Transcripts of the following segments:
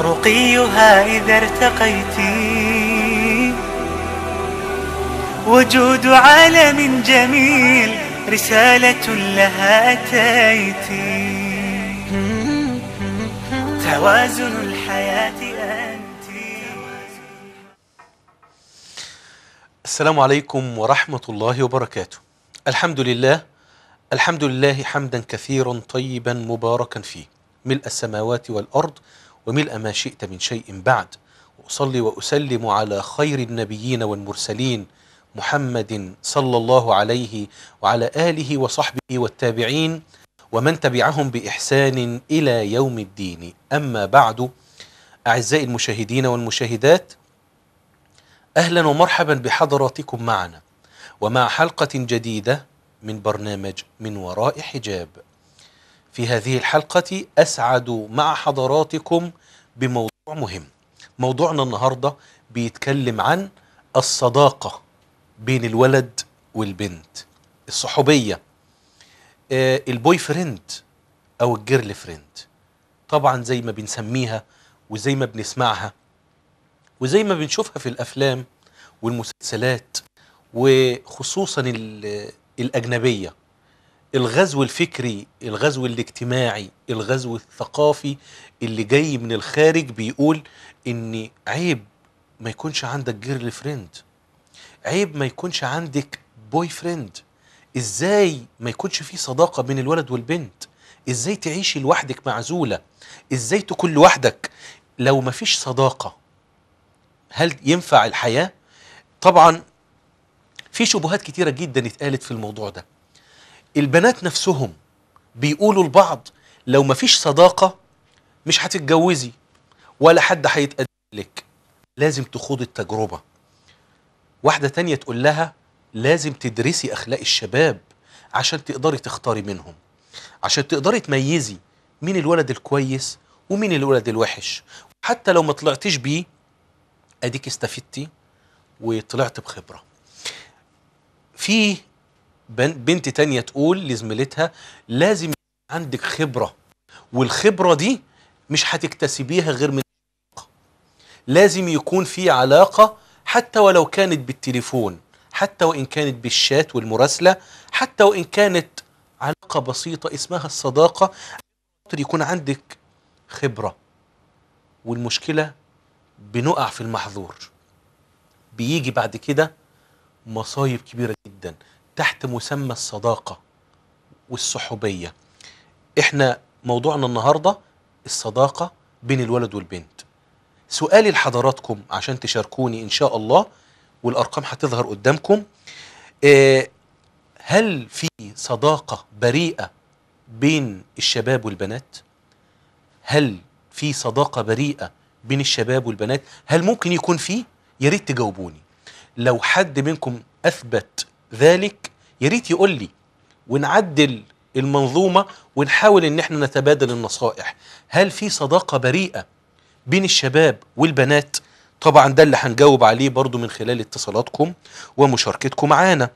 رقيها إذا ارتقيت. وجود عالم جميل رسالة لها أتيت. توازن الحياة أنت. السلام عليكم ورحمة الله وبركاته. الحمد لله الحمد لله حمدا كثيرا طيبا مباركا فيه. ملء السماوات والأرض وملء ما شئت من شيء بعد. وأصلي وأسلم على خير النبيين والمرسلين محمد صلى الله عليه وعلى آله وصحبه والتابعين ومن تبعهم بإحسان إلى يوم الدين. أما بعد أعزائي المشاهدين والمشاهدات أهلا ومرحبا بحضراتكم معنا. ومع حلقة جديدة من برنامج من وراء حجاب. في هذه الحلقة أسعد مع حضراتكم بموضوع مهم. موضوعنا النهارده بيتكلم عن الصداقة بين الولد والبنت، الصحوبية، آه، ال boyfriend أو ال girlfriend. طبعا زي ما بنسميها وزي ما بنسمعها وزي ما بنشوفها في الأفلام والمسلسلات وخصوصا ال- الأجنبية الغزو الفكري الغزو الاجتماعي الغزو الثقافي اللي جاي من الخارج بيقول إن عيب ما يكونش عندك girlfriend عيب ما يكونش عندك boyfriend إزاي ما يكونش في صداقة بين الولد والبنت؟ إزاي تعيشي لوحدك معزوله إزاي تكون لوحدك؟ لو ما فيش صداقة هل ينفع الحياة؟ طبعا في شبهات كتيرة جدا اتقالت في الموضوع ده. البنات نفسهم بيقولوا لبعض لو مفيش صداقة مش هتتجوزي ولا حد هيتقدم لك لازم تخوض التجربة. واحدة تانية تقول لها لازم تدرسي أخلاق الشباب عشان تقدري تختاري منهم. عشان تقدري تميزي مين الولد الكويس ومين الولد الوحش. حتى لو ما طلعتيش بيه أديك استفدتي وطلعت بخبرة. في بنت تانية تقول لزميلتها لازم عندك خبرة والخبرة دي مش هتكتسبيها غير من. لازم يكون في علاقة حتى ولو كانت بالتليفون حتى وإن كانت بالشات والمراسلة حتى وإن كانت علاقة بسيطة اسمها الصداقة يكون عندك خبرة. والمشكلة بنقع في المحظور. بيجي بعد كده مصايب كبيرة جدا. تحت مسمى الصداقة والصحوبية. إحنا موضوعنا النهاردة الصداقة بين الولد والبنت. سؤالي لحضراتكم عشان تشاركوني إن شاء الله والأرقام هتظهر قدامكم. آه، هل في صداقة بريئة بين الشباب والبنات؟ هل في صداقة بريئة بين الشباب والبنات؟ هل ممكن يكون في؟ يا ريت تجاوبوني. لو حد منكم أثبت ذلك يا ريت يقول لي ونعدل المنظومة ونحاول إن إحنا نتبادل النصائح. هل في صداقة بريئة بين الشباب والبنات؟ طبعا ده اللي هنجاوب عليه برضو من خلال اتصالاتكم ومشاركتكم معانا.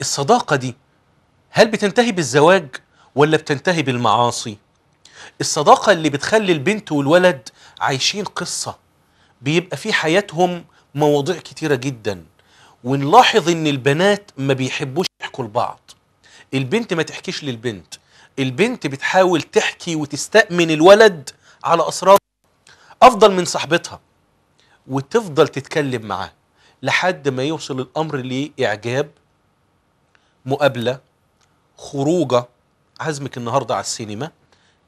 الصداقة دي هل بتنتهي بالزواج ولا بتنتهي بالمعاصي؟ الصداقة اللي بتخلي البنت والولد عايشين قصة بيبقى في حياتهم مواضيع كتيرة جدا. ونلاحظ إن البنات ما بيحبوش يحكوا لبعض. البنت ما تحكيش للبنت. البنت بتحاول تحكي وتستأمن الولد على أسرار أفضل من صاحبتها وتفضل تتكلم معاه لحد ما يوصل الأمر لإعجاب مقابلة خروجة. عزمك النهاردة على السينما.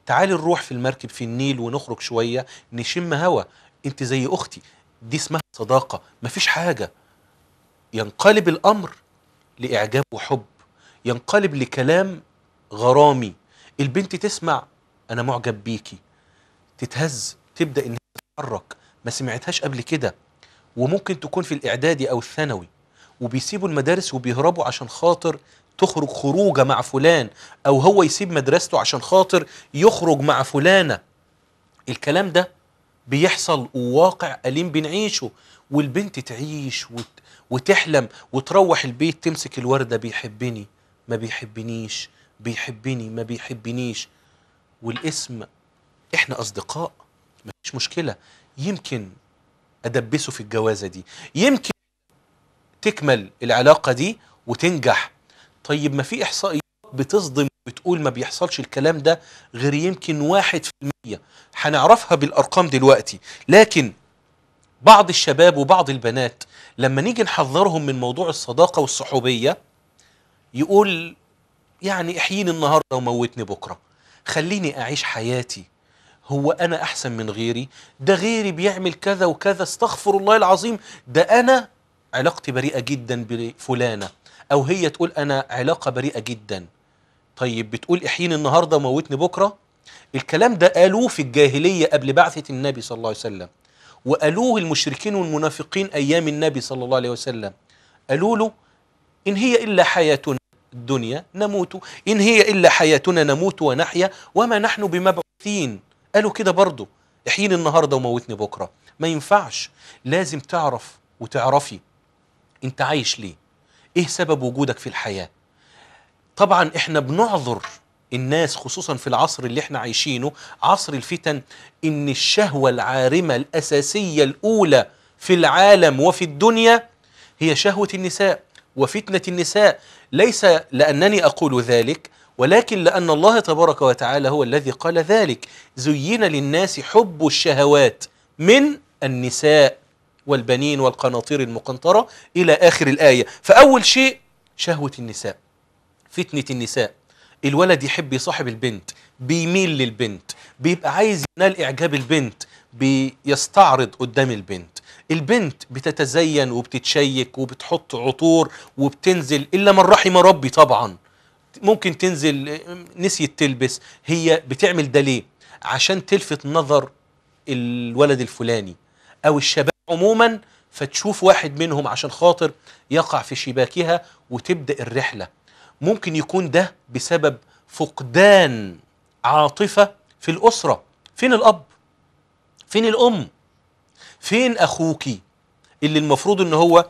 تعالي نروح في المركب في النيل ونخرج شوية نشم هوا. أنت زي أختي دي اسمها صداقة مفيش حاجة. ينقلب الأمر لإعجاب وحب ينقلب لكلام غرامي. البنت تسمع أنا معجب بيكي. تتهز تبدأ إنها تتحرك. ما سمعتهاش قبل كده. وممكن تكون في الإعدادي أو الثانوي. وبيسيبوا المدارس وبيهربوا عشان خاطر تخرج خروجة مع فلان أو هو يسيب مدرسته عشان خاطر يخرج مع فلانة. الكلام ده بيحصل وواقع أليم بنعيشه والبنت تعيش وت... وتحلم وتروح البيت تمسك الوردة بيحبني ما بيحبنيش بيحبني ما بيحبنيش. والاسم إحنا أصدقاء مفيش مشكلة. يمكن أدبسه في الجوازة دي. يمكن تكمل العلاقة دي وتنجح. طيب ما في إحصائيات بتصدم بتقول ما بيحصلش الكلام ده غير يمكن واحد في المية. هنعرفها بالأرقام دلوقتي. لكن بعض الشباب وبعض البنات لما نيجي نحذرهم من موضوع الصداقة والصحوبية يقول يعني احييني النهارده وموتني بكرة. خليني أعيش حياتي. هو أنا أحسن من غيري؟ ده غيري بيعمل كذا وكذا استغفر الله العظيم. ده أنا علاقتي بريئة جدا بفلانة. أو هي تقول أنا علاقة بريئة جدا. طيب بتقول احييني النهارده وموتني بكرة؟ الكلام ده قالوه في الجاهلية قبل بعثة النبي صلى الله عليه وسلم. وقالوه المشركين والمنافقين أيام النبي صلى الله عليه وسلم. قالوا له إن هي إلا حياتنا الدنيا نموت إن هي إلا حياتنا نموت ونحيا وما نحن بمبعوثين. قالوا كده برضه. احييني النهارده وموتني بكرة. ما ينفعش. لازم تعرف وتعرفي أنت عايش ليه. إيه سبب وجودك في الحياة؟ طبعا إحنا بنعذر الناس خصوصا في العصر اللي إحنا عايشينه عصر الفتن إن الشهوة العارمة الأساسية الأولى في العالم وفي الدنيا هي شهوة النساء وفتنة النساء. ليس لأنني أقول ذلك ولكن لأن الله تبارك وتعالى هو الذي قال ذلك. زين للناس حب الشهوات من النساء والبنين والقناطير المقنطرة إلى آخر الآية. فأول شيء شهوة النساء فتنة النساء. الولد يحب يصاحب البنت بيميل للبنت بيبقى عايز ينال إعجاب البنت بيستعرض قدام البنت. البنت بتتزين وبتتشيك وبتحط عطور وبتنزل إلا من رحم ربي طبعا. ممكن تنزل نسيت تلبس. هي بتعمل ده ليه؟ عشان تلفت نظر الولد الفلاني أو الشباب عموما فتشوف واحد منهم عشان خاطر يقع في شباكها وتبدأ الرحلة. ممكن يكون ده بسبب فقدان عاطفة في الأسرة. فين الأب؟ فين الأم؟ فين اخوكي اللي المفروض إن هو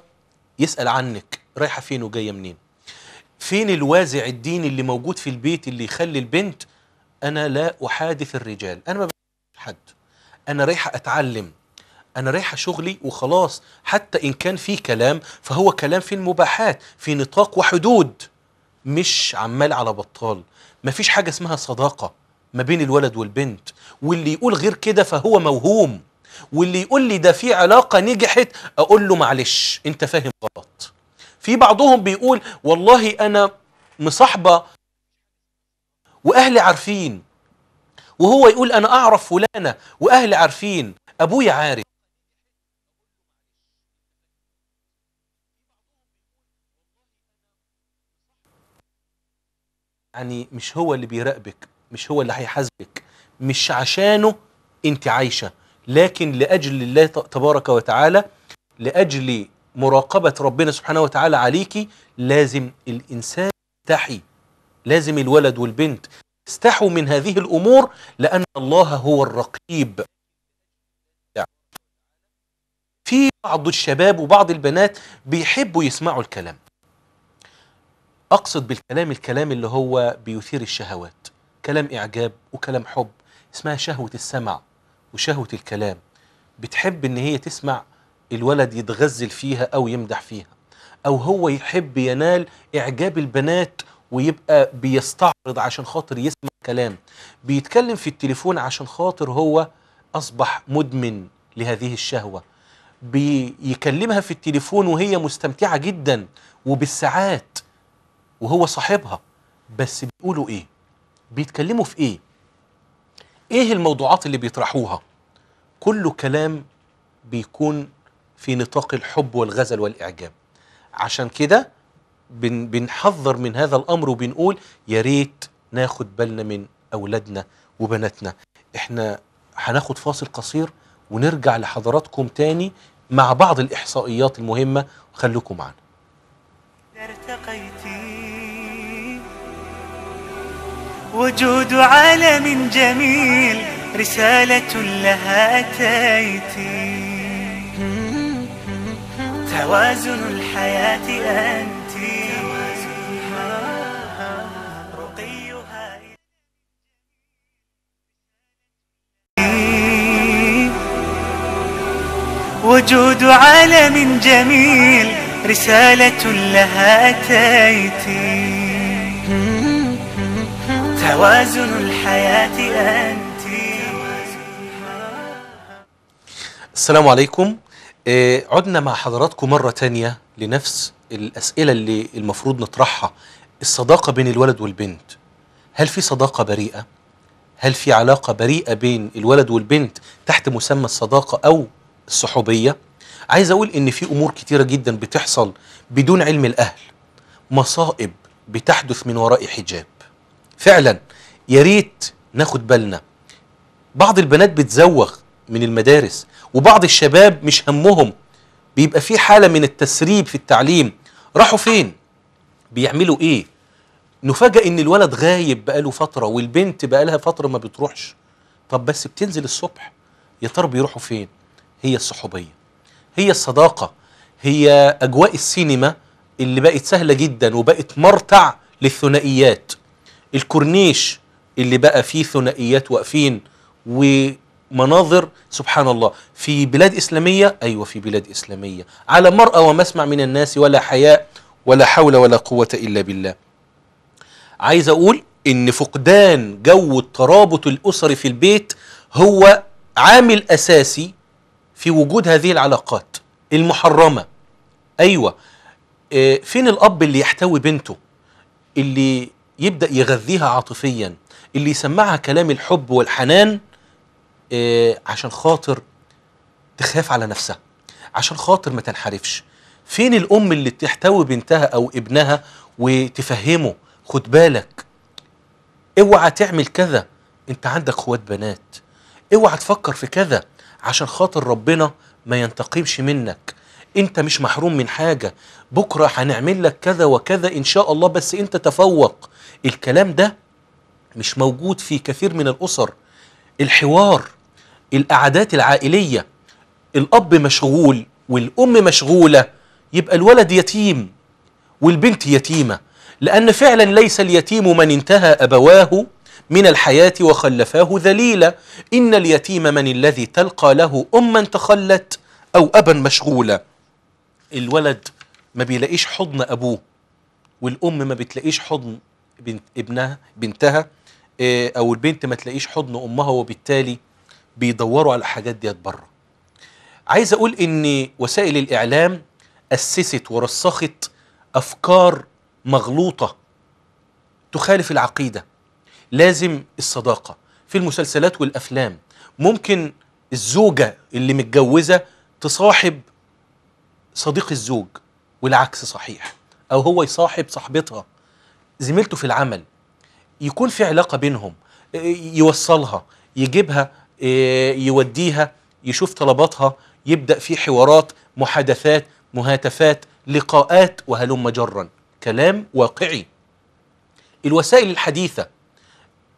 يسأل عنك رايحة فين وجاية منين؟ فين الوازع الديني اللي موجود في البيت اللي يخلي البنت أنا لا أحادث الرجال أنا ما حد أنا رايحة أتعلم أنا رايحة شغلي وخلاص حتى إن كان في كلام فهو كلام في المباحات في نطاق وحدود. مش عمال على بطال. مفيش حاجة اسمها صداقة ما بين الولد والبنت. واللي يقول غير كده فهو موهوم. واللي يقول لي ده في علاقة نجحت أقول له معلش أنت فاهم غلط. في بعضهم بيقول والله أنا مصاحبة وأهلي عارفين. وهو يقول أنا أعرف فلانة وأهلي عارفين. أبويا عارف. يعني مش هو اللي بيراقبك مش هو اللي هيحاسبك مش عشانه انت عايشة. لكن لأجل الله تبارك وتعالى لأجل مراقبة ربنا سبحانه وتعالى عليكي لازم الإنسان يستحي لازم الولد والبنت يستحوا من هذه الأمور لأن الله هو الرقيب. في بعض الشباب وبعض البنات بيحبوا يسمعوا الكلام. أقصد بالكلام الكلام اللي هو بيثير الشهوات. كلام إعجاب وكلام حب. اسمها شهوة السمع وشهوة الكلام. بتحب إن هي تسمع الولد يتغزل فيها أو يمدح فيها. أو هو يحب ينال إعجاب البنات ويبقى بيستعرض عشان خاطر يسمع كلام. بيتكلم في التليفون عشان خاطر هو أصبح مدمن لهذه الشهوة. بيكلمها في التليفون وهي مستمتعة جدا وبالساعات. وهو صاحبها. بس بيقولوا إيه؟ بيتكلموا في إيه؟ إيه الموضوعات اللي بيطرحوها؟ كله كلام بيكون في نطاق الحب والغزل والإعجاب. عشان كده بن بنحذر من هذا الأمر وبنقول يا ريت ناخد بالنا من أولادنا وبناتنا. إحنا هناخد فاصل قصير ونرجع لحضراتكم تاني مع بعض الإحصائيات المهمة. خليكم معنا. ارتقيت وجود عالم جميل رسالة لها أتيت توازن الحياة أنت. رقيها وجود عالم جميل رسالة لها أتيت توازن الحياة أنت. السلام عليكم. آه، عدنا مع حضراتكم مرة تانية لنفس الأسئلة اللي المفروض نطرحها. الصداقة بين الولد والبنت. هل في صداقة بريئة؟ هل في علاقة بريئة بين الولد والبنت تحت مسمى الصداقة أو الصحوبية؟ عايز أقول إن في أمور كتيرة جدا بتحصل بدون علم الأهل. مصائب بتحدث من وراء حجاب. فعلا يا ريت ناخد بالنا. بعض البنات بتزوغ من المدارس وبعض الشباب مش همهم. بيبقى في حالة من التسريب في التعليم. راحوا فين؟ بيعملوا إيه؟ نفاجئ إن الولد غايب بقاله فترة والبنت بقالها فترة ما بتروحش. طب بس بتنزل الصبح. يا ترى بيروحوا فين؟ هي الصحوبية. هي الصداقة. هي أجواء السينما اللي بقت سهلة جدا وبقت مرتع للثنائيات. الكورنيش اللي بقى فيه ثنائيات واقفين ومناظر سبحان الله في بلاد إسلامية؟ أيوة في بلاد إسلامية. على مرأى ومسمع من الناس ولا حياء ولا حول ولا قوة إلا بالله. عايز أقول إن فقدان جو الترابط الأسري في البيت هو عامل أساسي في وجود هذه العلاقات المحرمة. أيوة. آه، فين الأب اللي يحتوي بنته؟ اللي يبدأ يغذيها عاطفيا. اللي يسمعها كلام الحب والحنان آه، عشان خاطر تخاف على نفسها عشان خاطر ما تنحرفش. فين الأم اللي تحتوي بنتها أو ابنها وتفهمه؟ خد بالك. اوعى تعمل كذا. انت عندك اخوات بنات. اوعى تفكر في كذا عشان خاطر ربنا ما ينتقمش منك. انت مش محروم من حاجة بكرة هنعمل لك كذا وكذا إن شاء الله بس انت تفوق. الكلام ده مش موجود في كثير من الأسر. الحوار القعدات العائلية الأب مشغول والأم مشغولة يبقى الولد يتيم والبنت يتيمة. لأن فعلا ليس اليتيم من انتهى أبواه من الحياة وخلفاه ذليلا. إن اليتيم من الذي تلقى له أما تخلت أو أبا مشغولا الولد ما بيلاقيش حضن أبوه والأم ما بتلاقيش حضن بنت ابنها بنتها آه، أو البنت ما تلاقيش حضن أمها وبالتالي بيدوروا على الحاجات ديت بره. عايز أقول إن وسائل الإعلام أسست ورسخت أفكار مغلوطة تخالف العقيدة. لازم الصداقة في المسلسلات والأفلام. ممكن الزوجة اللي متجوزة تصاحب صديق الزوج والعكس صحيح أو هو يصاحب صاحبتها زميلته في العمل يكون في علاقة بينهم يوصلها يجيبها إيه، يوديها يشوف طلباتها يبدأ في حوارات محادثات مهاتفات لقاءات وهلم جرا. كلام واقعي. الوسائل الحديثة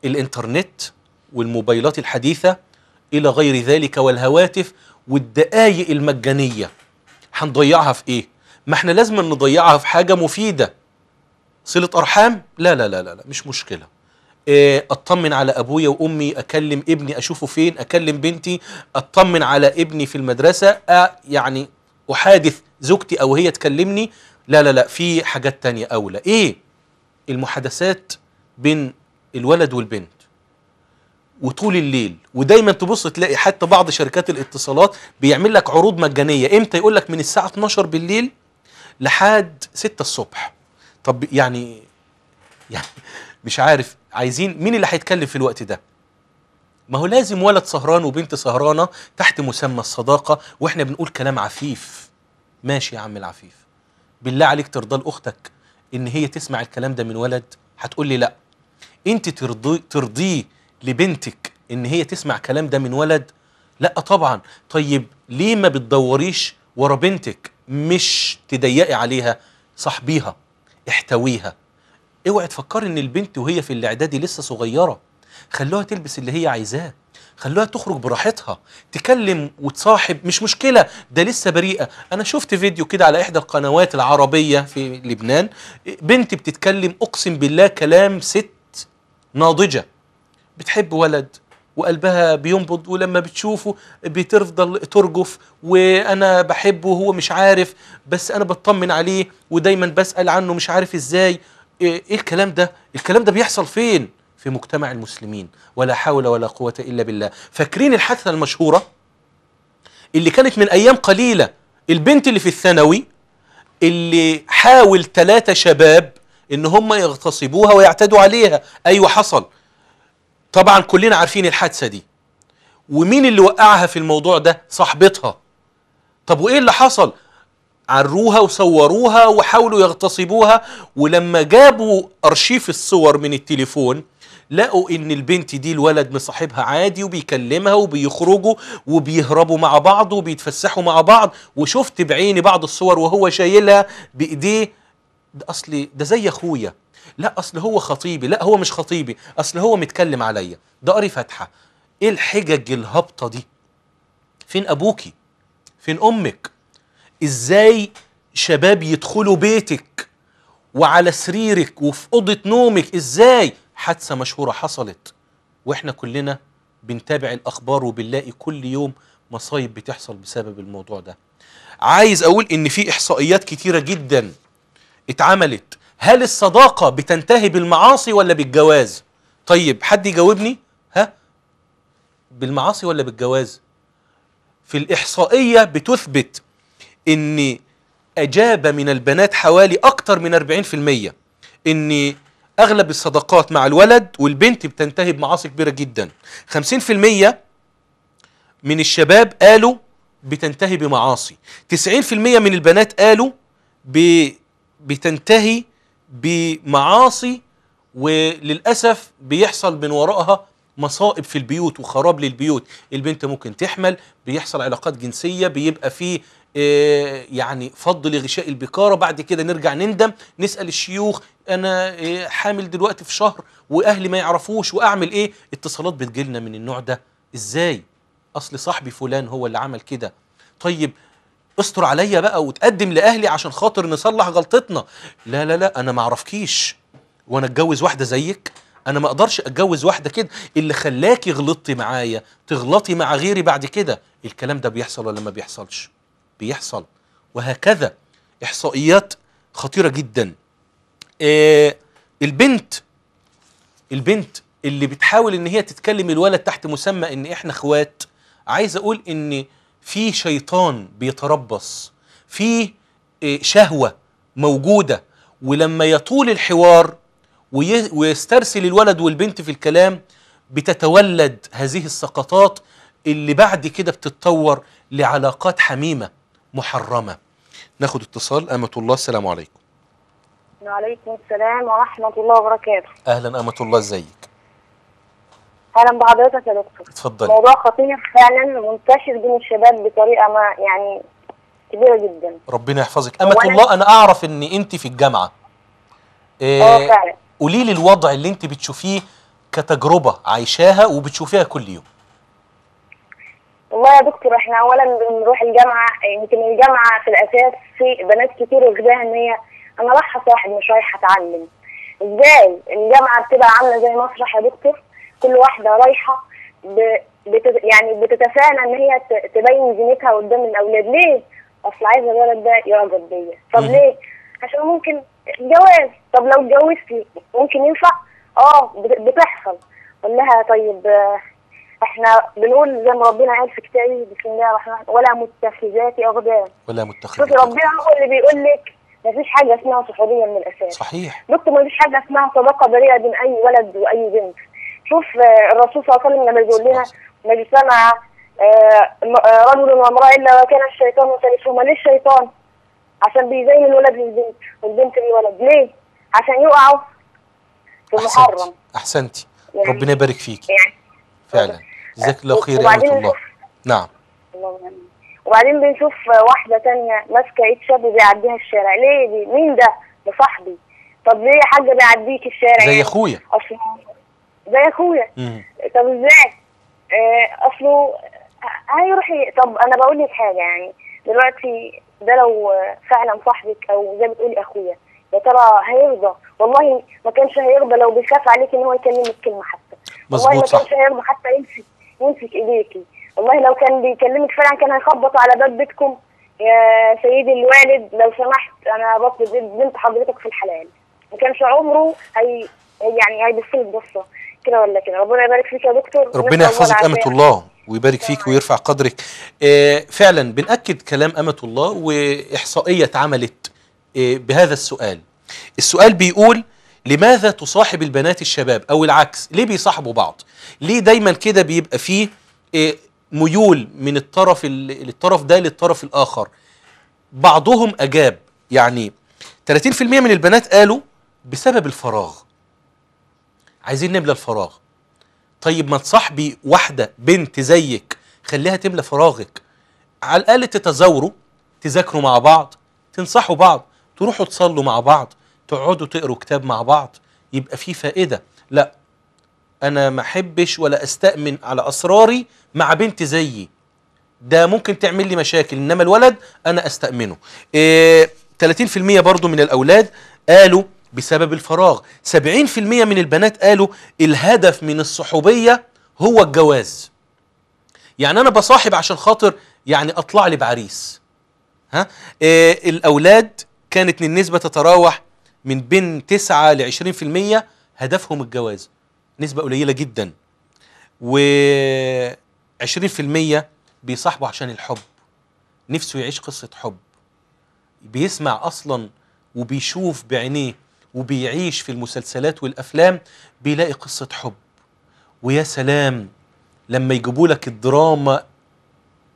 الإنترنت والموبايلات الحديثة إلى غير ذلك والهواتف والدقايق المجانية. هنضيعها في إيه؟ ما إحنا لازم نضيعها في حاجة مفيدة. صلة أرحام؟ لا لا لا لا, لا مش مشكلة. إيه، أطمن على أبويا وأمي أكلم ابني أشوفه فين؟ أكلم بنتي. أطمن على ابني في المدرسة. أ يعني أحادث زوجتي أو هي تكلمني. لا لا لا في حاجات تانية أولى. إيه؟ المحادثات بين الولد والبنت. وطول الليل. ودايما تبص تلاقي حتى بعض شركات الاتصالات بيعمل لك عروض مجانية. إمتى يقول لك من الساعة 12 بالليل لحد 6 الصبح؟ طب يعني يعني مش عارف. عايزين مين اللي هيتكلم في الوقت ده؟ ما هو لازم ولد سهران وبنت سهرانة تحت مسمى الصداقة وإحنا بنقول كلام عفيف. ماشي يا عم العفيف. بالله عليك ترضى لأختك إن هي تسمع الكلام ده من ولد؟ هتقول لي لأ. أنت ترضي ترضيه لبنتك إن هي تسمع كلام ده من ولد؟ لا طبعا. طيب ليه ما بتدوريش ورا بنتك؟ مش تضيقي عليها صاحبيها احتويها. اوعي تفكري إن البنت وهي في الاعدادي لسه صغيرة. خلوها تلبس اللي هي عايزاه. خلوها تخرج براحتها تكلم وتصاحب. مش مشكلة ده لسه بريئة. أنا شفت فيديو كده على إحدى القنوات العربية في لبنان. بنت بتتكلم أقسم بالله كلام ست ناضجة. بتحب ولد وقلبها بينبض ولما بتشوفه بتفضل ترجف وأنا بحبه وهو مش عارف بس أنا بطمن عليه ودايما بسأل عنه مش عارف إزاي. إيه إيه الكلام ده؟ الكلام ده بيحصل فين؟ في مجتمع المسلمين ولا حول ولا قوة إلا بالله. فاكرين الحادثة المشهورة؟ اللي كانت من أيام قليلة. البنت اللي في الثانوي اللي حاول ثلاثة شباب إن هم يغتصبوها ويعتدوا عليها. أيوه حصل. طبعا كلنا عارفين الحادثة دي. ومين اللي وقعها في الموضوع ده؟ صاحبتها. طب وإيه اللي حصل؟ عروها وصوروها وحاولوا يغتصبوها ولما جابوا أرشيف الصور من التليفون لقوا إن البنت دي الولد مصاحبها عادي وبيكلمها وبيخرجوا وبيهربوا مع بعض وبيتفسحوا مع بعض. وشفت بعيني بعض الصور وهو شايلها بإيديه. ده اصلي ده زي أخويا. لا أصل هو خطيبي. لا هو مش خطيبي. أصل هو متكلم عليا. ده قري فاتحة. إيه الحجج الهابطة دي؟ فين ابوكي فين أمك؟ إزاي شباب يدخلوا بيتك وعلى سريرك وفي أوضة نومك؟ إزاي؟ حادثة مشهورة حصلت. وإحنا كلنا بنتابع الأخبار وبنلاقي كل يوم مصايب بتحصل بسبب الموضوع ده. عايز أقول إن في إحصائيات كتيرة جدا اتعملت هل الصداقة بتنتهي بالمعاصي ولا بالجواز؟ طيب حد يجاوبني؟ ها؟ بالمعاصي ولا بالجواز؟ في الإحصائية بتثبت إن أجاب من البنات حوالي أكتر من 40% إن أغلب الصداقات مع الولد والبنت بتنتهي بمعاصي كبيرة جدا. 50% من الشباب قالوا بتنتهي بمعاصي. 90% من البنات قالوا ب... بتنتهي بمعاصي وللأسف بيحصل من وراءها مصائب في البيوت وخراب للبيوت. البنت ممكن تحمل بيحصل علاقات جنسية بيبقى فيه آه، يعني فض لغشاء البكاره بعد كده نرجع نندم نسأل الشيوخ أنا آه، حامل دلوقتي في شهر وأهلي ما يعرفوش وأعمل إيه؟ اتصالات بتجيلنا من النوع ده. إزاي؟ أصل صاحبي فلان هو اللي عمل كده. طيب استر عليا بقى وتقدم لأهلي عشان خاطر نصلح غلطتنا. لا لا لا أنا ما أعرفكيش. وأنا أتجوز واحدة زيك. أنا ما أقدرش أتجوز واحدة كده. اللي خلاكي غلطتي معايا تغلطي مع غيري بعد كده. الكلام ده بيحصل ولا ما بيحصلش؟ بيحصل. وهكذا إحصائيات خطيرة جدا. آه البنت البنت اللي بتحاول إن هي تتكلم الولد تحت مسمى إن إحنا إخوات عايز أقول إن في شيطان بيتربص في آه، شهوة موجودة ولما يطول الحوار وي- ويسترسل الولد والبنت في الكلام بتتولد هذه السقطات اللي بعد كده بتتطور لعلاقات حميمة محرمة. ناخد اتصال. أمة الله السلام عليكم. وعليكم السلام ورحمة الله وبركاته. أهلا أمة الله إزيك؟ أهلا بحضرتك يا دكتور. اتفضلي. موضوع خطير فعلا منتشر بين الشباب بطريقة ما يعني كبيرة جدا. ربنا يحفظك. أولاً- الله أنا أعرف إن أنت في الجامعة. آه إيه فعلا. قولي لي الوضع اللي أنت بتشوفيه كتجربة عايشاها وبتشوفيها كل يوم. والله يا دكتور إحنا أولا بنروح الجامعة يمكن الجامعة في الأساس في بنات كتير واخداها إن هي أنا رايحة صاحب مش رايحة أتعلم. إزاي؟ الجامعة بتبقى عاملة زي مسرح يا دكتور؟ كل واحدة رايحة ب... بتت... يعني بتتفانى إن هي. تبين زينتها قدام الأولاد ليه؟ أصل عايزة الولد ده يعجب بيا طب. ليه؟ عشان ممكن جواز طب لو اتجوزتي ممكن ينفع؟ آه بت- بتحصل قول لها طيب إحنا بنقول زي ما ربنا قال في كتابه بسم الله الرحمن الرحيم ولا متخذات اخدان ولا شوفي متخذ ربنا هو اللي بيقول لك مفيش حاجة اسمها صحوبية من الأساس صحيح دكتور مفيش حاجة اسمها صداقه بريئة بين أي ولد وأي بنت شوف الرسول صلى الله عليه وسلم لما بيقول لنا ما اجتمع آه، رجل وامرأة إلا وكان الشيطان ثالثهما ليه الشيطان؟ عشان بيزين الولد للبنت والبنت للولد ليه؟ عشان يقعوا في المحرم. أحسنتي. يعني- ربنا يبارك فيك يعني فعلا. جزاك الله خير يا الله. نعم. وبعدين بنشوف واحدة تانية ماسكة إيد شاب بيعديها الشارع. ليه دي؟ مين ده؟ ده صاحبي. طب ليه يا حاجة بيعديك الشارع زي يعني؟ أخويا. زي أخويا. طب إزاي؟ آه أصله هيروح ي- طب أنا بقول لك حاجة يعني. دلوقتي ده لو فعلا صاحبك أو زي ما بتقولي أخويا يا ترى هيرضى؟ والله ما كانش هيرضى لو بيخاف عليك إن هو يكلمك كلمة حتى. مظبوط، والله ما. كانش هيرضى حتى يمسك يمسك إيديكي. والله لو كان بيكلمك فعلا كان هيخبط على باب بيتكم. يا سيدي الوالد لو سمحت أنا بطلب بنت حضرتك في الحلال. ما كانش عمره هي يعني هيبص لك بصة. كده ولا كده؟ ربنا يبارك فيك يا دكتور. ربنا يحفظك العافية. الله ويبارك فيك ويرفع قدرك. آه، فعلا بنأكد كلام أمة الله وإحصائية اتعملت آه، بهذا السؤال. السؤال بيقول لماذا تصاحب البنات الشباب أو العكس؟ ليه بيصاحبوا بعض؟ ليه دايما كده بيبقى فيه آه، ميول من الطرف ال- الطرف ده للطرف الآخر؟ بعضهم أجاب يعني 30% من البنات قالوا بسبب الفراغ. عايزين نملى الفراغ. طيب ما تصاحبي واحدة بنت زيك خليها تملى فراغك. على الأقل تتزاوروا تذاكروا مع بعض تنصحوا بعض تروحوا تصلوا مع بعض تقعدوا تقروا كتاب مع بعض يبقى في فائدة. لا أنا ما أحبش ولا أستأمن على أسراري مع بنت زيي. ده ممكن تعمل لي مشاكل إنما الولد أنا أستأمنه. إيه 30% برضو من الأولاد قالوا بسبب الفراغ. 70% من البنات قالوا الهدف من الصحوبية هو الجواز. يعني أنا بصاحب عشان خاطر يعني أطلع لي بعريس. ها؟ إيه الأولاد كانت النسبة تتراوح من بين 9 ل 20% هدفهم الجواز. نسبة قليلة جدا. و 20% بيصاحبوا عشان الحب. نفسه يعيش قصة حب. بيسمع أصلا وبيشوف بعينيه وبيعيش في المسلسلات والأفلام بيلاقي قصة حب. ويا سلام لما يجيبوا لك الدراما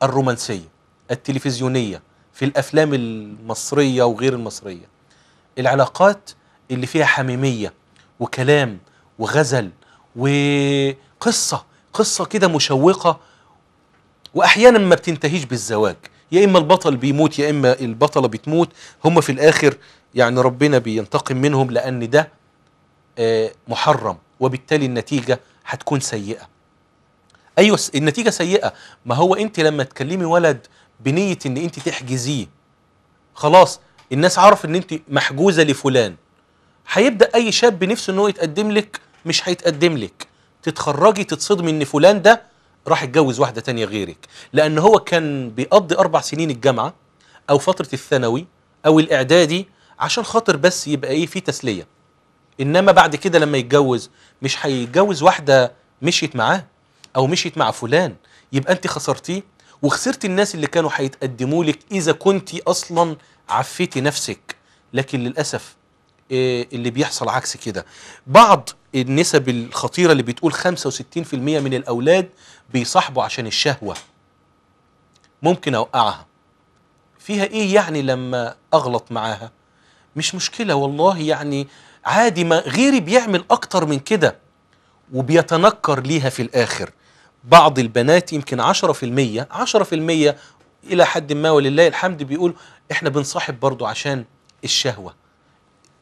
الرومانسية التلفزيونية في الأفلام المصرية وغير المصرية. العلاقات اللي فيها حميمية وكلام وغزل وقصة قصة كده مشوقة وأحيانا ما بتنتهيش بالزواج. يا إما البطل بيموت يا إما البطلة بتموت هم في الآخر يعني ربنا بينتقم منهم لأن ده آه، محرم وبالتالي النتيجة هتكون سيئة. أيوة النتيجة سيئة. ما هو أنت لما تكلمي ولد بنية أن أنت تحجزيه خلاص الناس عرف أن أنت محجوزة لفلان هيبدأ أي شاب بنفسه إن هو يتقدم لك مش هيتقدم لك. تتخرجي تتصدمي إن فلان ده راح يتجوز واحدة تانية غيرك. لأن هو كان بيقضي أربع سنين الجامعة أو فترة الثانوي أو الإعدادي عشان خاطر بس يبقى إيه في تسلية. إنما بعد كده لما يتجوز مش هيتجوز واحدة مشيت معاه أو مشيت مع فلان. يبقى أنت خسرتيه وخسرت الناس اللي كانوا هيتقدموا لك إذا كنت أصلا عفيتي نفسك. لكن للأسف إيه اللي بيحصل عكس كده. بعض النسب الخطيرة اللي بتقول 65% من الأولاد بيصاحبوا عشان الشهوة. ممكن أوقعها. فيها إيه يعني لما أغلط معاها؟ مش مشكلة والله يعني عادي ما غيري بيعمل أكتر من كده وبيتنكر ليها في الآخر. بعض البنات يمكن 10% 10% إلى حد ما ولله الحمد بيقول إحنا بنصاحب برضو عشان الشهوة.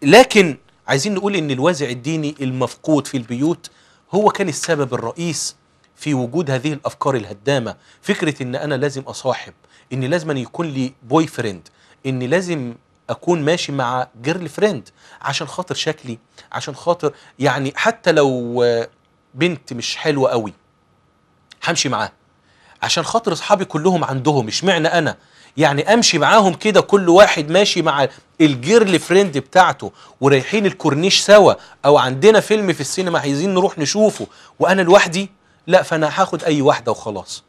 لكن عايزين نقول إن الوازع الديني المفقود في البيوت هو كان السبب الرئيس في وجود هذه الأفكار الهدامة. فكرة إن أنا لازم أصاحب إن لازم أن يكون لي boyfriend إن لازم أكون ماشي مع girlfriend عشان خاطر شكلي عشان خاطر يعني حتى لو بنت مش حلوة قوي همشي معاها. عشان خاطر أصحابي كلهم عندهم اشمعنى أنا؟ يعني أمشي معاهم كده كل واحد ماشي مع ال girlfriend بتاعته ورايحين الكورنيش سوا أو عندنا فيلم في السينما عايزين نروح نشوفه وأنا لوحدي لا فأنا هاخد أي واحدة وخلاص.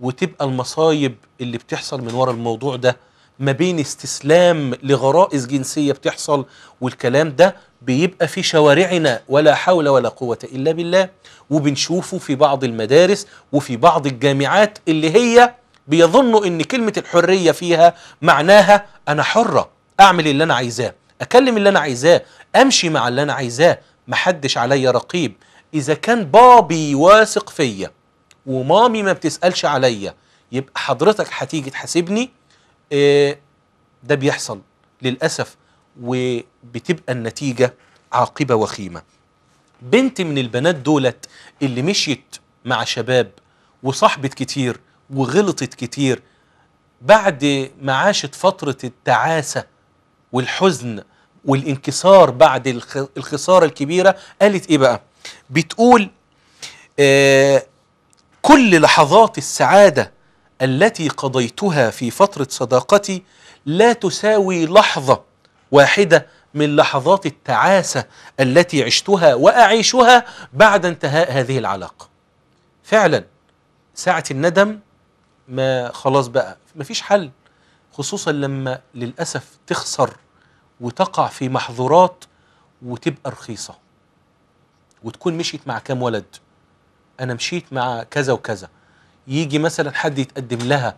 وتبقى المصايب اللي بتحصل من ورا الموضوع ده ما بين استسلام لغرائز جنسية بتحصل والكلام ده بيبقى في شوارعنا ولا حول ولا قوة إلا بالله. وبنشوفه في بعض المدارس وفي بعض الجامعات اللي هي بيظنوا إن كلمة الحرية فيها معناها أنا حرة أعمل اللي أنا عايزاه أكلم اللي أنا عايزاه أمشي مع اللي أنا عايزاه. محدش عليا رقيب. إذا كان بابي واثق فيا ومامي ما بتسألش عليا يبقى حضرتك هتيجي تحاسبني؟ ده بيحصل للأسف وبتبقى النتيجة عاقبة وخيمة. بنت من البنات دولت اللي مشيت مع شباب وصاحبت كتير وغلطت كتير بعد ما عاشت فترة التعاسة والحزن والانكسار بعد الخ- الخسارة الكبيرة قالت إيه بقى؟ بتقول آه، كل لحظات السعادة التي قضيتها في فترة صداقتي لا تساوي لحظة واحدة من لحظات التعاسة التي عشتها وأعيشها بعد انتهاء هذه العلاقة. فعلا ساعة الندم ما خلاص بقى مفيش حل خصوصا لما للأسف تخسر وتقع في محظورات وتبقى رخيصة. وتكون مشيت مع كام ولد. أنا مشيت مع كذا وكذا. يجي مثلا حد يتقدم لها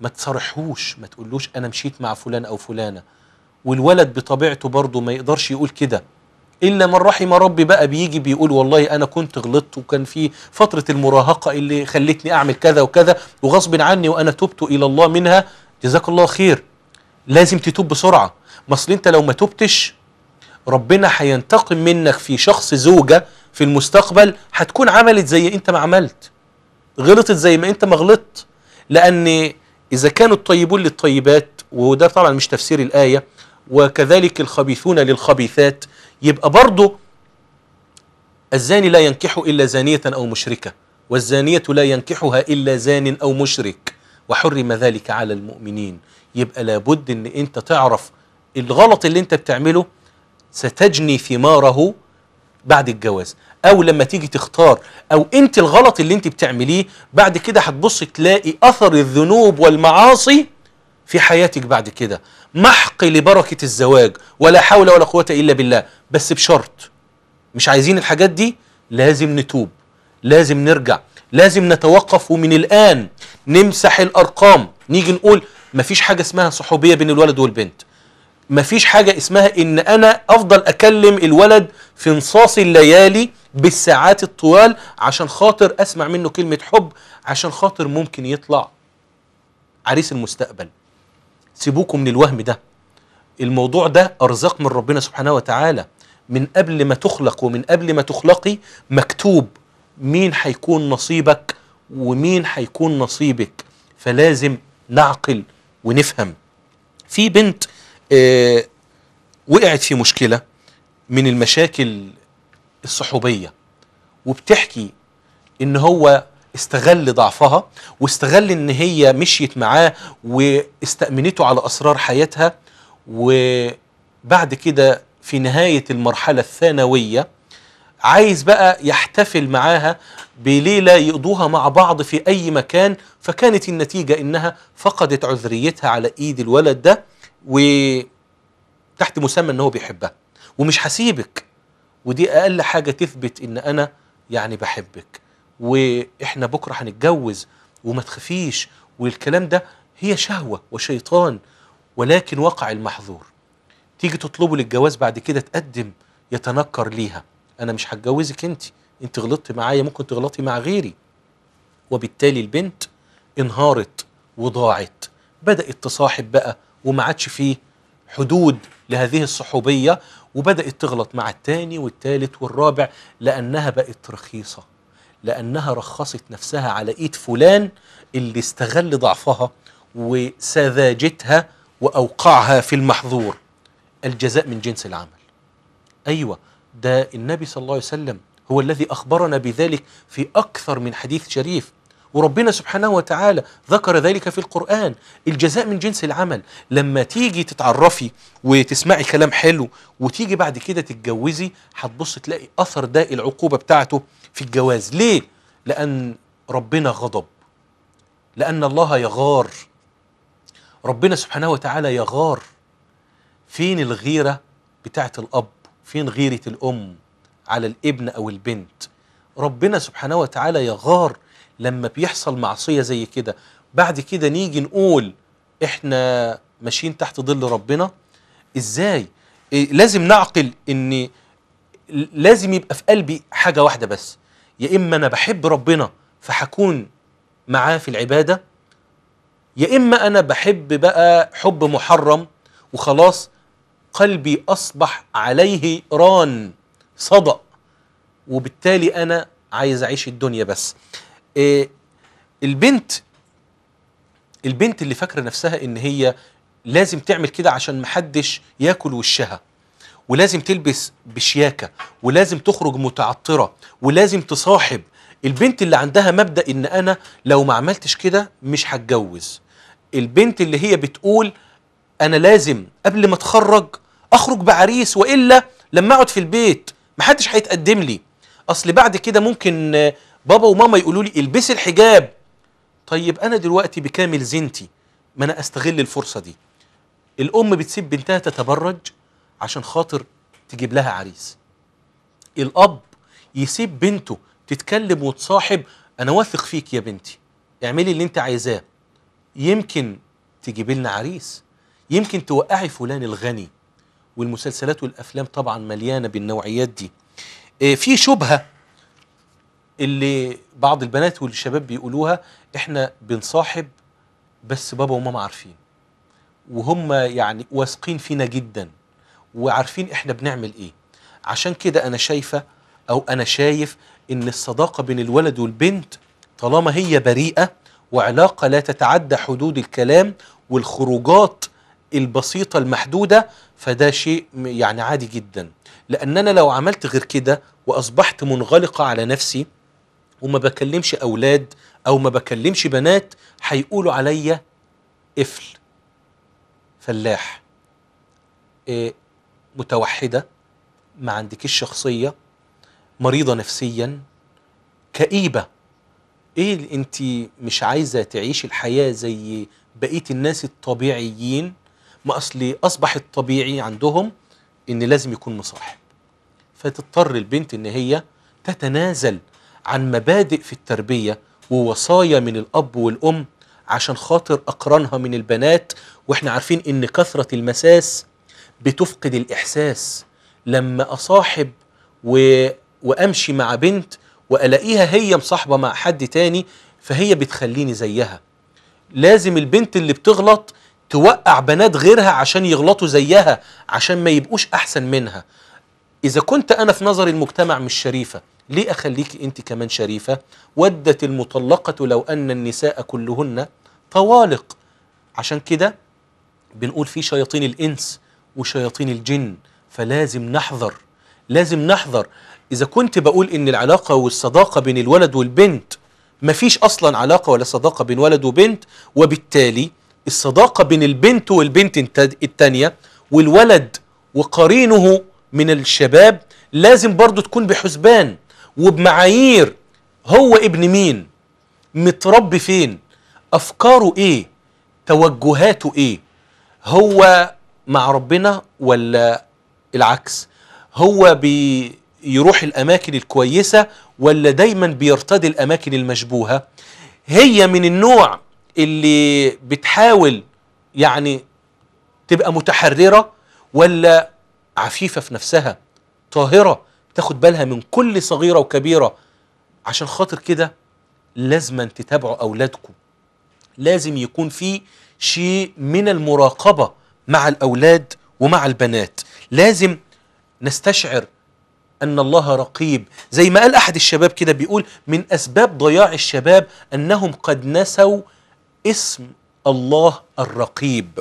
ما تصرحوش ما تقولوش أنا مشيت مع فلان أو فلانة. والولد بطبيعته برضه ما يقدرش يقول كده. إلا من رحم ربي بقى بيجي بيقول والله أنا كنت غلطت وكان في فترة المراهقة اللي خلتني أعمل كذا وكذا وغصب عني وأنا تبت إلى الله منها. جزاك الله خير. لازم تتوب بسرعة. ما أصل أنت لو ما تبتش ربنا هينتقم منك في شخص زوجة في المستقبل هتكون عملت زي أنت ما عملت. غلطت زي ما انت ما غلطت. لأن إذا كانوا الطيبون للطيبات وده طبعا مش تفسير الآية وكذلك الخبيثون للخبيثات يبقى برضه الزاني لا ينكح إلا زانية أو مشركة والزانية لا ينكحها إلا زان أو مشرك وحرم ذلك على المؤمنين. يبقى لابد إن أنت تعرف الغلط اللي أنت بتعمله ستجني ثماره بعد الجواز. أو لما تيجي تختار أو أنت الغلط اللي أنت بتعمليه بعد كده هتبص تلاقي أثر الذنوب والمعاصي في حياتك بعد كده. محق لبركة الزواج ولا حول ولا قوة إلا بالله. بس بشرط مش عايزين الحاجات دي؟ لازم نتوب لازم نرجع لازم نتوقف. ومن الآن نمسح الأرقام. نيجي نقول مفيش حاجة اسمها صحوبية بين الولد والبنت. مفيش حاجة اسمها إن أنا أفضل أكلم الولد في نصاص الليالي بالساعات الطوال عشان خاطر أسمع منه كلمة حب عشان خاطر ممكن يطلع عريس المستقبل. سيبوكم من الوهم ده. الموضوع ده أرزاق من ربنا سبحانه وتعالى. من قبل ما تخلق ومن قبل ما تخلقي مكتوب مين هيكون نصيبك ومين هيكون نصيبك. فلازم نعقل ونفهم. في بنت آه وقعت في مشكلة. من المشاكل الصحوبية وبتحكي إن هو استغل ضعفها واستغل إن هي مشيت معاه واستأمنته على أسرار حياتها وبعد كده في نهاية المرحلة الثانوية عايز بقى يحتفل معاها بليلة يقضوها مع بعض في أي مكان فكانت النتيجة إنها فقدت عذريتها على إيد الولد ده وتحت مسمى إن هو بيحبها. ومش هسيبك. ودي أقل حاجة تثبت إن أنا يعني بحبك. وإحنا بكرة هنتجوز وما تخافيش والكلام ده هي شهوة وشيطان ولكن وقع المحظور. تيجي تطلبه للجواز بعد كده تقدم يتنكر ليها. أنا مش هتجوزك أنت. أنت غلطت معايا ممكن تغلطي مع غيري. وبالتالي البنت انهارت وضاعت. بدأت تصاحب بقى وما عادش فيه حدود لهذه الصحوبية وبدأت تغلط مع التاني والتالت والرابع لأنها بقت رخيصة لأنها رخصت نفسها على إيد فلان اللي استغل ضعفها وسذاجتها واوقعها في المحظور. الجزاء من جنس العمل. أيوه ده النبي صلى الله عليه وسلم هو الذي أخبرنا بذلك في أكثر من حديث شريف. وربنا سبحانه وتعالى ذكر ذلك في القرآن. الجزاء من جنس العمل. لما تيجي تتعرفي وتسمعي كلام حلو وتيجي بعد كده تتجوزي هتبص تلاقي أثر ده العقوبة بتاعته في الجواز. ليه؟ لأن ربنا غضب. لأن الله يغار. ربنا سبحانه وتعالى يغار. فين الغيرة بتاعت الأب؟ فين غيرة الأم؟ على الابن أو البنت. ربنا سبحانه وتعالى يغار. لما بيحصل معصية زي كده بعد كده نيجي نقول إحنا ماشيين تحت ظل ربنا؟ إزاي؟ إيه لازم نعقل إن لازم يبقى في قلبي حاجة واحدة بس يا إما أنا بحب ربنا فهكون معاه في العبادة يا إما أنا بحب بقى حب محرم وخلاص قلبي أصبح عليه ران صدأ وبالتالي أنا عايز أعيش الدنيا بس. إيه البنت البنت اللي فاكرة نفسها إن هي لازم تعمل كده عشان محدش ياكل وشها ولازم تلبس بشياكة ولازم تخرج متعطرة ولازم تصاحب. البنت اللي عندها مبدأ إن أنا لو ما عملتش كده مش هتجوز. البنت اللي هي بتقول أنا لازم قبل ما أتخرج أخرج بعريس وإلا لما أقعد في البيت محدش هيتقدم لي. أصل بعد كده ممكن بابا وماما يقولوا لي البسي الحجاب. طيب أنا دلوقتي بكامل زينتي ما أنا أستغل الفرصة دي. الأم بتسيب بنتها تتبرج عشان خاطر تجيب لها عريس. الأب يسيب بنته تتكلم وتصاحب أنا واثق فيك يا بنتي. اعملي اللي أنت عايزاه. يمكن تجيب لنا عريس. يمكن توقعي فلان الغني. والمسلسلات والأفلام طبعا مليانة بالنوعيات دي. إيه، في شبهة اللي بعض البنات والشباب بيقولوها إحنا بنصاحب بس بابا وماما عارفين. وهم يعني واثقين فينا جدا وعارفين إحنا بنعمل إيه. عشان كده أنا شايفة أو أنا شايف إن الصداقة بين الولد والبنت طالما هي بريئة وعلاقة لا تتعدى حدود الكلام والخروجات البسيطة المحدودة فده شيء يعني عادي جدا. لأن أنا لو عملت غير كده وأصبحت منغلقة على نفسي وما بكلمش أولاد أو ما بكلمش بنات هيقولوا عليا قفل فلاح. إيه متوحدة ما عندكش شخصية مريضة نفسيا كئيبة. إيه أنت مش عايزة تعيشي الحياة زي بقية الناس الطبيعيين؟ ما أصل أصبح الطبيعي عندهم إن لازم يكون مصاحب. فتضطر البنت إن هي تتنازل عن مبادئ في التربية ووصايا من الأب والأم عشان خاطر اقرانها من البنات. وإحنا عارفين إن كثرة المساس بتفقد الإحساس. لما أصاحب و... وأمشي مع بنت وألاقيها هي مصاحبة مع حد تاني فهي بتخليني زيها. لازم البنت اللي بتغلط توقع بنات غيرها عشان يغلطوا زيها عشان ما يبقوش أحسن منها. إذا كنت أنا في نظر المجتمع مش شريفة ليه اخليك أنت كمان شريفة. ودت المطلقة لو أن النساء كلهن طوالق. عشان كده بنقول في شياطين الإنس وشياطين الجن فلازم نحذر. لازم نحذر. إذا كنت بقول إن العلاقة والصداقة بين الولد والبنت مفيش أصلا علاقة ولا صداقة بين ولد وبنت وبالتالي الصداقة بين البنت والبنت الت- التانية والولد وقرينه من الشباب لازم برضو تكون بحسبان. وبمعايير. هو ابن مين؟ متربي فين؟ أفكاره إيه؟ توجهاته إيه؟ هو مع ربنا ولا العكس؟ هو بيروح الأماكن الكويسة ولا دايما بيرتدي الأماكن المشبوهة؟ هي من النوع اللي بتحاول يعني تبقى متحررة ولا عفيفة في نفسها؟ طاهرة. تاخد بالها من كل صغيرة وكبيرة. عشان خاطر كده لازما تتابعوا أولادكم. لازم يكون في شيء من المراقبة مع الأولاد ومع البنات. لازم نستشعر أن الله رقيب. زي ما قال أحد الشباب كده بيقول من أسباب ضياع الشباب أنهم قد نسوا اسم الله الرقيب.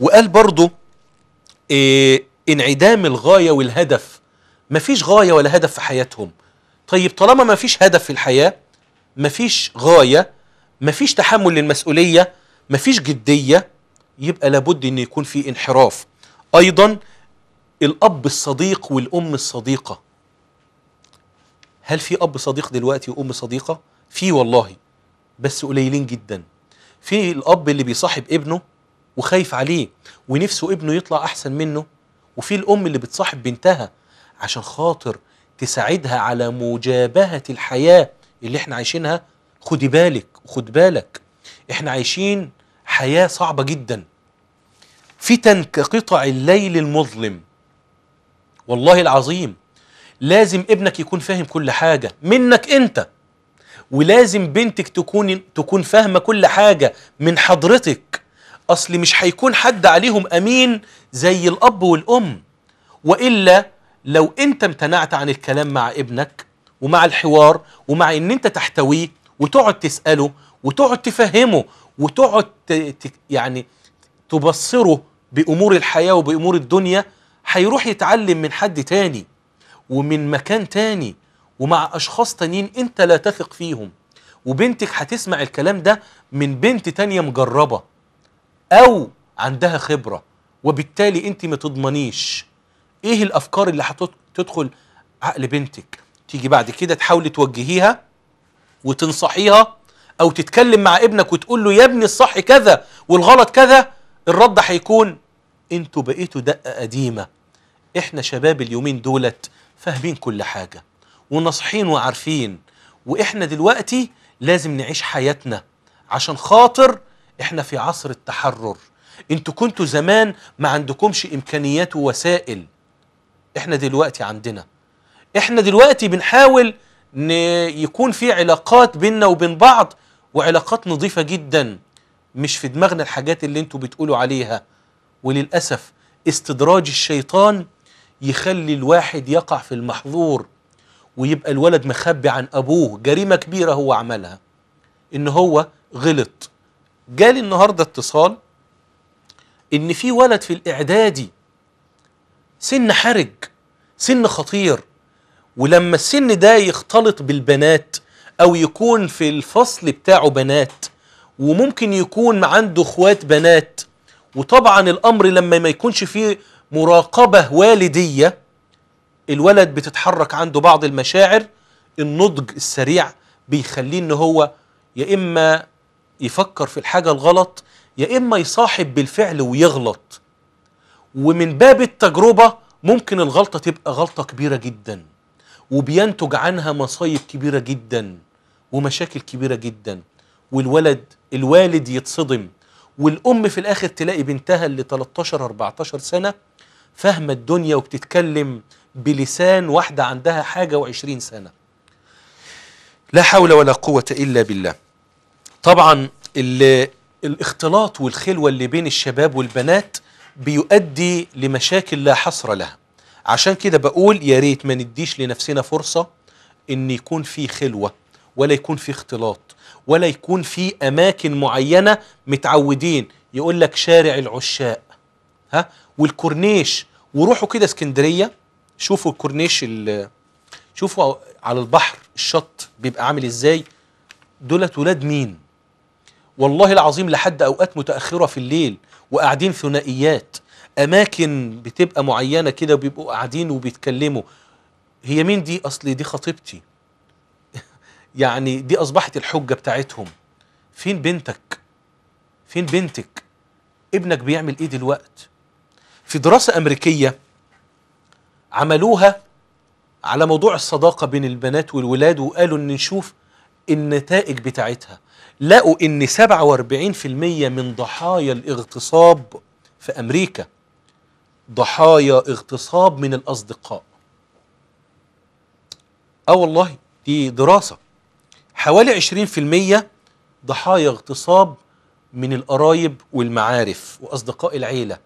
وقال برضو إيه انعدام الغاية والهدف مفيش غاية ولا هدف في حياتهم. طيب طالما مفيش هدف في الحياة مفيش غاية مفيش تحمل للمسؤولية مفيش جدية يبقى لابد إن يكون في انحراف. أيضا الأب الصديق والأم الصديقة. هل في أب صديق دلوقتي وأم صديقة؟ في والله بس قليلين جدا. في الأب اللي بيصاحب ابنه وخايف عليه ونفسه ابنه يطلع أحسن منه وفي الأم اللي بتصاحب بنتها عشان خاطر تساعدها على مجابهة الحياة اللي إحنا عايشينها. خدي بالك وخد بالك إحنا عايشين حياة صعبة جدا. فتن كقطع الليل المظلم. والله العظيم لازم ابنك يكون فاهم كل حاجة منك انت. ولازم بنتك تكون تكون فاهمة كل حاجة من حضرتك. أصل مش هيكون حد عليهم أمين زي الأب والأم. وإلا لو انت امتنعت عن الكلام مع ابنك ومع الحوار ومع ان انت تحتويه وتقعد تسأله وتقعد تفهمه وتقعد. يعني تبصره بأمور الحياة وبأمور الدنيا هيروح يتعلم من حد تاني ومن مكان تاني ومع أشخاص تانيين انت لا تثق فيهم وبنتك هتسمع الكلام ده من بنت تانية مجربة أو عندها خبرة وبالتالي انت ما تضمنيش إيه الأفكار اللي هتدخل عقل بنتك؟ تيجي بعد كده تحاولي توجهيها وتنصحيها أو تتكلم مع ابنك وتقول له يا ابني الصح كذا والغلط كذا الرد هيكون أنتوا بقيتوا دقة قديمة. إحنا شباب اليومين دولت فاهمين كل حاجة وناصحين وعارفين وإحنا دلوقتي لازم نعيش حياتنا عشان خاطر إحنا في عصر التحرر. أنتوا كنتوا زمان ما عندكمش إمكانيات ووسائل. إحنا دلوقتي عندنا. إحنا دلوقتي بنحاول ان يكون في علاقات بيننا وبين بعض وعلاقات نظيفة جدا. مش في دماغنا الحاجات اللي أنتوا بتقولوا عليها. وللأسف استدراج الشيطان يخلي الواحد يقع في المحظور ويبقى الولد مخبي عن أبوه. جريمة كبيرة هو عملها. إن هو غلط. جالي النهاردة اتصال إن في ولد في الإعدادي سن حرج سن خطير. ولما السن ده يختلط بالبنات أو يكون في الفصل بتاعه بنات وممكن يكون عنده إخوات بنات وطبعا الأمر لما ما يكونش فيه مراقبة والدية الولد بتتحرك عنده بعض المشاعر النضج السريع بيخليه إن هو يا إما يفكر في الحاجة الغلط يا إما يصاحب بالفعل ويغلط. ومن باب التجربة ممكن الغلطة تبقى غلطة كبيرة جدا وبينتج عنها مصايب كبيرة جدا ومشاكل كبيرة جدا والولد الوالد يتصدم والأم في الآخر تلاقي بنتها اللي 13 14 سنة فاهمة الدنيا وبتتكلم بلسان واحدة عندها حاجة و20 سنة. لا حول ولا قوة إلا بالله. طبعا ال- الاختلاط والخلوة اللي بين الشباب والبنات بيؤدي لمشاكل لا حصر لها. عشان كده بقول يا ريت ما نديش لنفسنا فرصة إن يكون في خلوة ولا يكون في اختلاط ولا يكون في أماكن معينة متعودين. يقول لك شارع العشاق ها؟ والكورنيش وروحوا كده اسكندرية. شوفوا الكورنيش ال- شوفوا على البحر الشط بيبقى عامل إزاي. دولت ولاد مين؟ والله العظيم لحد أوقات متأخرة في الليل. وقاعدين ثنائيات. أماكن بتبقى معينة كده وبيبقوا قاعدين وبيتكلموا. هي مين دي؟ أصلي دي خطيبتي. يعني دي أصبحت الحجة بتاعتهم. فين بنتك؟ فين بنتك؟ ابنك بيعمل إيه دلوقت؟ في دراسة أمريكية عملوها على موضوع الصداقة بين البنات والولاد وقالوا إن نشوف النتائج بتاعتها. لقوا إن 47% من ضحايا الاغتصاب في أمريكا ضحايا اغتصاب من الأصدقاء. آه والله دي دراسة. حوالي 20% ضحايا اغتصاب من القرايب والمعارف وأصدقاء العيلة.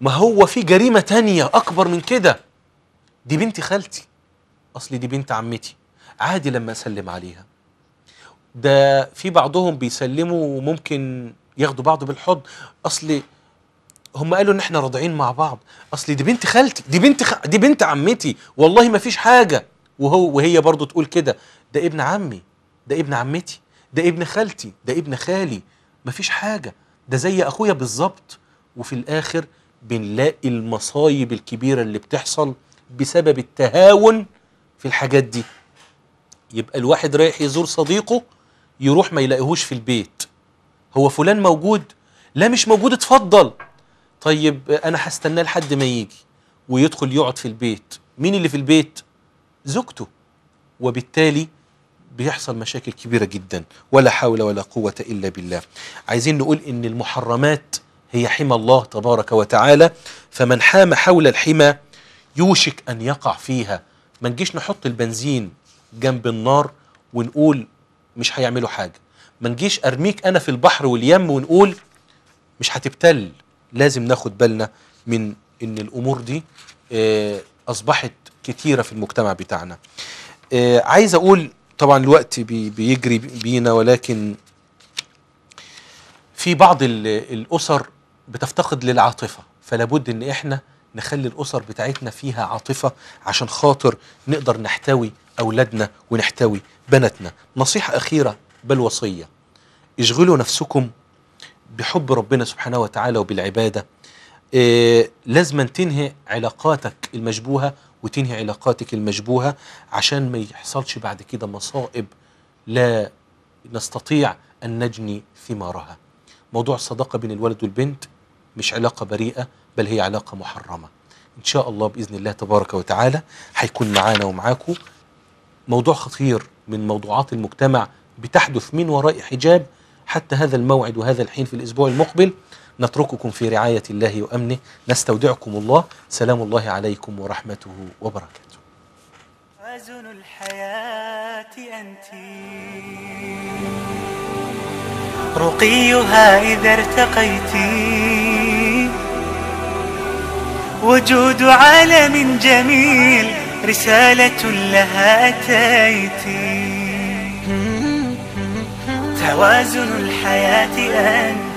ما هو في جريمة تانية أكبر من كده؟ دي بنت خالتي. اصل دي بنت عمتي. عادي لما أسلم عليها. ده في بعضهم بيسلموا وممكن ياخدوا بعض بالحضن. أصل هم قالوا إن إحنا راضعين مع بعض. أصل دي بنت خالتي دي بنت خ... دي بنت عمتي. والله ما فيش حاجة. وهو وهي برضو تقول كده. ده ابن عمي ده ابن عمتي ده ابن خالتي ده ابن خالي. ما فيش حاجة. ده زي أخويا بالظبط. وفي الآخر بنلاقي المصايب الكبيرة اللي بتحصل بسبب التهاون في الحاجات دي. يبقى الواحد رايح يزور صديقه يروح ما يلاقيهوش في البيت. هو فلان موجود؟ لا مش موجود اتفضل. طيب أنا هستناه لحد ما يجي ويدخل يقعد في البيت. مين اللي في البيت؟ زوجته. وبالتالي بيحصل مشاكل كبيرة جدا ولا حول ولا قوة إلا بالله. عايزين نقول إن المحرمات هي حمى الله تبارك وتعالى فمن حام حول الحمى يوشك أن يقع فيها. ما نجيش نحط البنزين جنب النار ونقول مش هيعملوا حاجة. ما نجيش أرميك أنا في البحر واليم ونقول مش هتبتل لازم ناخد بالنا من إن الأمور دي آه، أصبحت كتيرة في المجتمع بتاعنا. آه، عايز أقول طبعا الوقت بي- بيجري بينا ولكن في بعض ال- الأسر بتفتقد للعاطفة. فلا بد إن إحنا نخلي الأسر بتاعتنا فيها عاطفة عشان خاطر نقدر نحتوي أولادنا ونحتوي بناتنا. نصيحة أخيرة بل وصية. اشغلوا نفسكم بحب ربنا سبحانه وتعالى وبالعبادة. إيه لازم تنهي علاقاتك المشبوهة وتنهي علاقاتك المشبوهة عشان ما يحصلش بعد كده مصائب لا نستطيع أن نجني ثمارها. موضوع الصداقة بين الولد والبنت مش علاقة بريئة بل هي علاقة محرمة. إن شاء الله بإذن الله تبارك وتعالى هيكون معانا ومعاكم موضوع خطير من موضوعات المجتمع بتحدث من وراء حجاب حتى هذا الموعد وهذا الحين في الأسبوع المقبل. نترككم في رعاية الله وأمنه. نستودعكم الله. سلام الله عليكم ورحمته وبركاته. توازن الحياة أنت. رقيها إذا ارتقيت. وجود عالم جميل رسالة لها أتيت. توازن الحياة أنت.